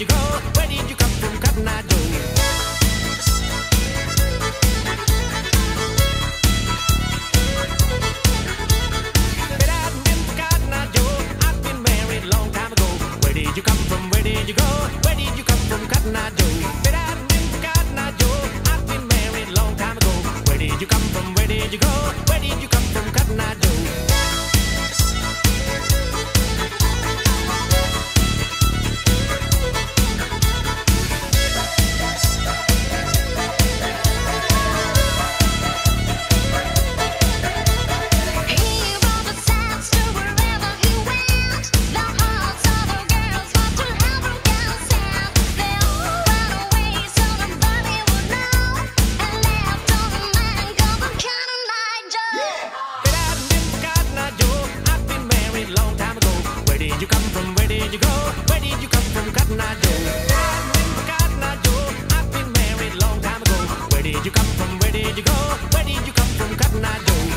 Where did you come from, Cotton Eye Joe? You come from? Where did you go? Where did you come from, Cotton Eye Joe? Hadn't been Joe, I'd been married long time ago. Where did you come from? Where did you go? Where did you come from, Cotton Eye Joe? Did you come from? Where did you go? Where did you come from, Cotton Eye Joe? Hadn't been for Cotton Eye Joe, I'd been married long time ago. Where did you come from? Where did you go? Where did you come from, Cotton Eye Joe?